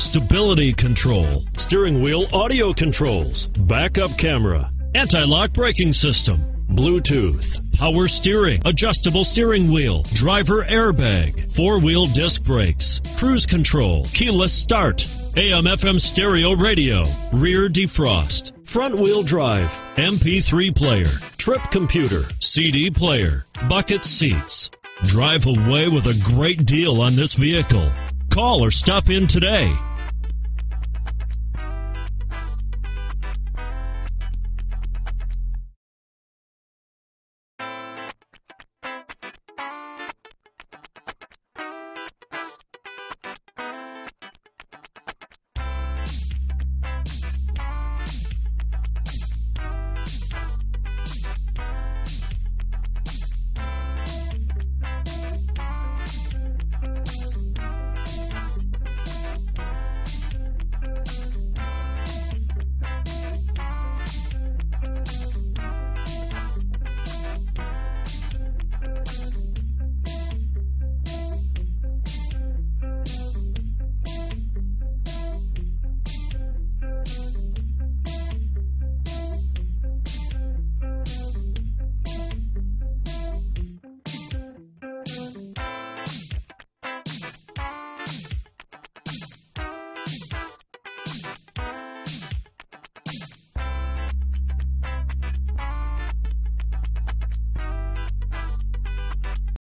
stability control, steering wheel audio controls, backup camera, anti-lock braking system, Bluetooth, power steering, adjustable steering wheel, driver airbag, four-wheel disc brakes, cruise control, keyless start, AM FM stereo radio, rear defrost, front wheel drive, MP3 player, trip computer, CD player, bucket seats. Drive away with a great deal on this vehicle. Call or stop in today.